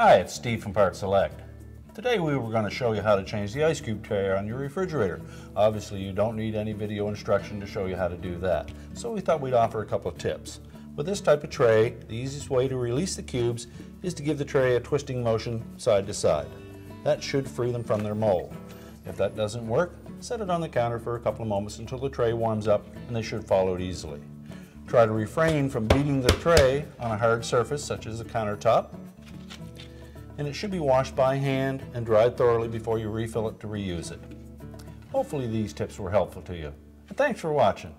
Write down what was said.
Hi, it's Steve from PartSelect. Today we were going to show you how to change the ice cube tray on your refrigerator. Obviously you don't need any video instruction to show you how to do that, so we thought we'd offer a couple of tips. With this type of tray, the easiest way to release the cubes is to give the tray a twisting motion side to side. That should free them from their mold. If that doesn't work, set it on the counter for a couple of moments until the tray warms up and they should follow it easily. Try to refrain from beating the tray on a hard surface such as a countertop and it should be washed by hand and dried thoroughly before you refill it to reuse it. Hopefully these tips were helpful to you. thanks for watching.